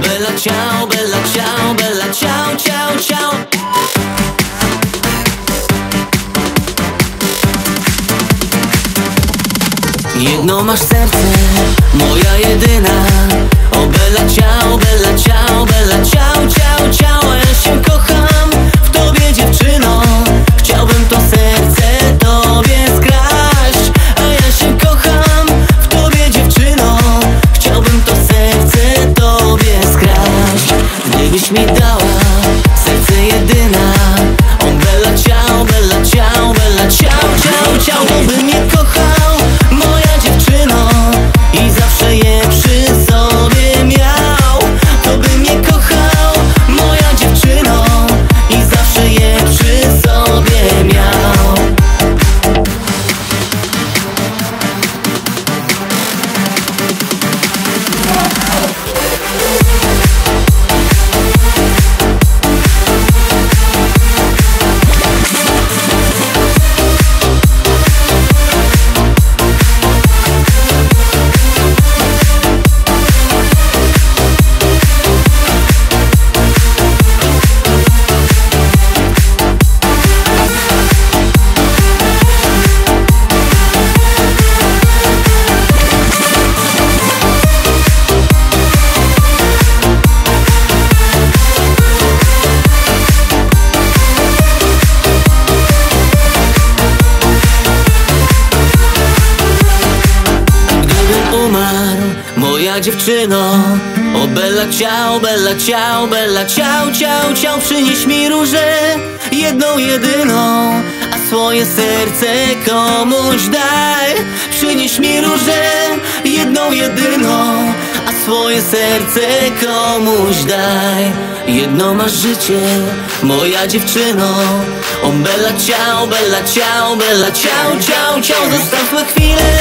Bella ciao, bella ciao, bella ciao, ciao, ciao. Jedno masz serce, moja jedyna. O bella ciao, bella ciao, moja dziewczyno O bella ciao, bella ciao, bella ciao, ciao, ciao Przynieś mi różę, jedną jedyną A swoje serce komuś daj. Przynieś mi różę, jedną jedyną A swoje serce komuś daj. Jedno masz życie, moja dziewczyno O bella ciao, bella ciao, bella ciao, ciao, ciao Zostaw chwilę,